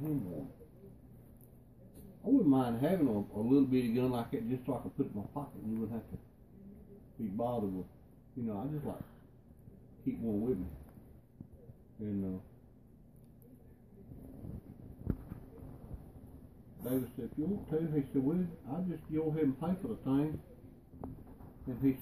one. I wouldn't mind having a, a little bitty gun like that just so I could put it in my pocket and you wouldn't have to be bothered with, you know, I just like keep one with me. And, uh, David said, if you want to, he said, well, I'll just go ahead and pay for the thing. And he